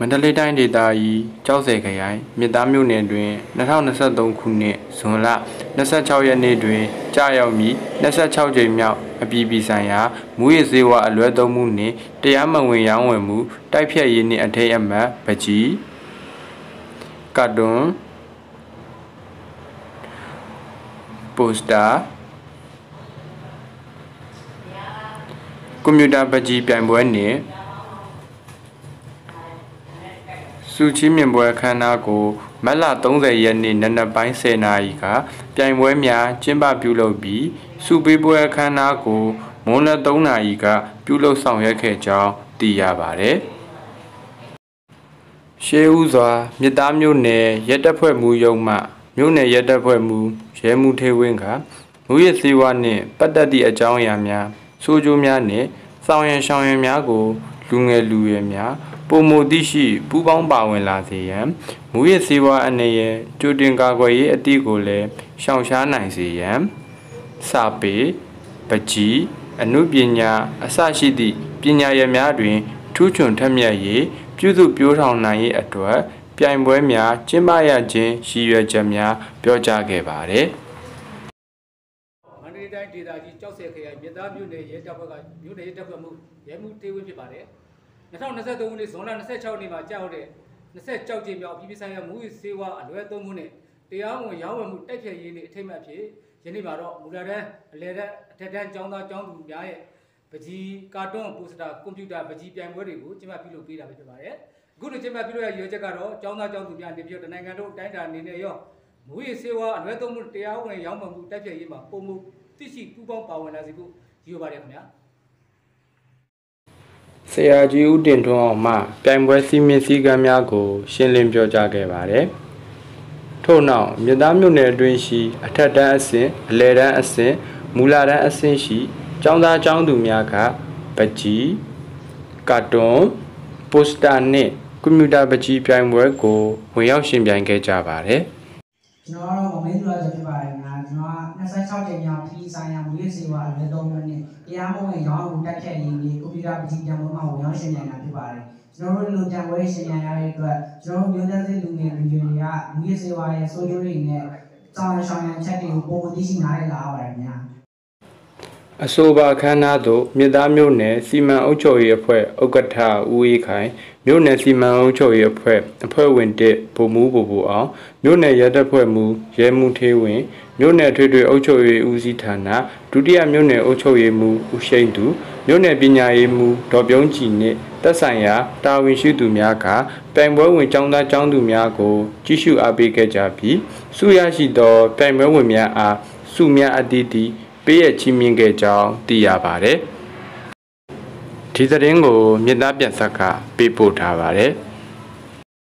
မန္တလေးတိုင်းဒေသကြီးကြောက်စဲခရိုင်မြစ်သားမြို့နယ်တွင်2023ခုနှစ်ဇွန်လ26ရက်နေ့တွင်ကြာရောက်မည်26ကြိမ်မြောက်အပြည်ပြည်ဆိုင်ရာမူရစေဝါအလွဲသုံးမှုနှင့်တရားမဝင်ရောင်းဝယ်မှုတိုက်ဖြတ်ရေးနှင့်အထိတ်အမှတ်ပကြီးကတ်တွန်ပိုစတာကွန်ပျူတာပကြီးပြိုင်ပွဲနှင့် စုချင်းမြင်ပွဲအခမ်းအနားကိုမတ်လ30ရက်နေ့နနက်ပိုင်း10:00နာရီကပြိုင်ပွဲများကျင်းပပြုလုပ်ပြီးစုပေးပွဲအခမ်းအနားကိုမွန်းလယ်3:00နာရီကပြုလုပ်ဆောင်ရွက်ခဲ့ကြောင်းသိရပါတယ်။ရှေးဦးစွာမြစ်သားမြို့နယ်ရဲတပ်ဖွဲ့မှူးရုံးမှမြို့နယ်ရဲတပ်ဖွဲ့မှူးရဲမှူးထေဝင်းကမူရစေဝါနှင့်ပတ်သက်သည့်အကြောင်းအရာများဆိုးကျိုးများနှင့်ဆောင်ရန်ရှောင်ရန်များကိုလူငယ်လူရွယ်များ ပုံမသိရှိပူးပေါင်းပါဝင်လာစေရန်မူရစေဝါအနေရဲ့ကြိုတင်ကာကွယ်ရေးအသည့်ကိုလည်းရှောင်ရှားနိုင်စေရန်စာပေပကြီးအနုပညာအစရှိသည့်ပညာရည်များတွင် ထူးချွန်ထက်မြက်၍ပြုစုပြောထောင်နိုင်ရေးအတွက်ပြိုင်ပွဲများကျင်းပရခြင်းရည်ရွယ်ချက်များပြောကြားခဲ့ပါတယ်မန္တလေးတိုင်းဒေသကြီးကြောက်စဲခရိုင်မြစ်သားမြို့နယ်ရဲတပ်ဖွဲ့ကမြို့နယ်ရဲတပ်ဖွဲ့မှုရဲမှုတေးဝင်းဖြစ်ပါတယ် 2023ခုနှစ်ဇွန်လ26နေ့မှာကြောက်တဲ့26ကြိမ်မြောက်ပြည်ပဆိုင်ရာမူဝေစေဝါအလွဲသုံးမှုနဲ့တရားဝင်ရောင်းဝယ်မှုတိုက်ဖြတ်ရေးနေ့အထိတ်အမှတ်ဖြစ်ယနေ့မှာတော့မူလာတန်းအလဲတဲ့အထက်တန်းကျောင်းသားကျောင်းသူများရဲ့ပကြီးကာတွန်းပိုစတာကွန်ပျူတာပကြီးပြိုင်ပွဲတွေကိုကျင်းပပြုလုပ်ပေးတာပဲဖြစ်ပါတယ်အခုလိုကျင်းပပြုလုပ်ရရွေးချက်ကတော့ကျောင်းသားကျောင်းသူများနေပြီးတော့နိုင်ငံတော်တိုင်းတာအနေနဲ့ရောမူဝေစေဝါအလွဲသုံးမှုတရားဝင်ရောင်းဝယ်မှုတိုက်ဖြတ်ရေးမှာပုံမှုသိရှိပူးပေါင်းပါဝင်လာစေဖို့ရည်ရွယ်ပါတယ်ခင်ဗျာ ဆရာကြီးဦးတင်ထွန်းအောင်မှပြိုင်ပွဲစီမင်းစည်းကမ်းများကို ရှင်းလင်းပြောကြားခဲ့ပါတယ်။ထို့နောက်မြစ်သားမြို့နယ်အတွင်းရှိအထက်တန်းအဆင့်အလယ်တန်းအဆင့်မူလတန်းအဆင့်ရှိကျောင်းသားကျောင်းသူများကပကြီးကာတွန်ပိုစတာနှင့်ကွန်ပျူတာပကြီးပြိုင်ပွဲကိုဝင်ရောက်ရှင်ပြိုင်ခဲ့ကြပါတယ်။ကျွန်တော်ကတော့မင်းတို့ရဖြစ်ပါတယ်ခင်ဗျာကျွန်တော်က 26ကြိမ်မြောက်ပြည်ဆိုင်ရာမူရစေဝါလက်သုံးမိနစ်တရားမဝင်ရောင်းအောင်တက်ခဲ့ရင်းဒီကွန်ပျူတာပကြီးပြန်ပွဲမှာဝင်ရောက်ရှင်ပြိုင်တာဖြစ်ပါတယ်ကျွန်တော်တို့လူကြံပွဲရှင်ပြိုင်ရတဲ့အတွက်ကျွန်တော်မျိုးသားစစ်လူငယ်လူငယ်တွေကမူရစေဝါရဲ့ဆိုးကျိုးတွေနဲ့စောင်းဆောင်ရန်ချက်တွေကိုပုံမသိရှိနားလည်လာပါတယ်ခင်ဗျာအဆိုပါခန်းသားသို့မြစ်သားမြို့နယ်စီမံအုပ်ချုပ်ရေးအဖွဲ့ဥက္ကဋ္ဌဦးအေးခိုင် မြို့နယ်စီမံအုပ်ချုပ်ရေးအဖွဲ့အဖွဲ့ဝင်1ဗိုလ်မှူးဘူဘူအောင်မြို့နယ်ရဲတပ်ဖွဲ့မှူးရဲမှူးထေးဝင်မြို့နယ်ထွေထွေအုပ်ချုပ်ရေးဦးစီးဌာနဒုတိယမြို့နယ်အုပ်ချုပ်ရေးမှူးဦးရှိန်သူမြို့နယ်ပညာရေးမှူးဒေါ်ပြုံးကြည်နှင့်သက်ဆိုင်ရာတာဝန်ရှိသူများကပြိုင်ပွဲဝင်ចောင်းသားចောင်းသူများကိုကြီးစုအားပေးခဲ့ကြပြီးစုရရှိသောပြိုင်ပွဲဝင်များအားစုများအသီးသီးပေးရချီးမြှင့်ခဲ့ကြောင်းသိရပါတယ်။ ဒီသတင်းကိုမြစ်သားပြန်ဆက်ကပေးပို့ထားပါတယ်။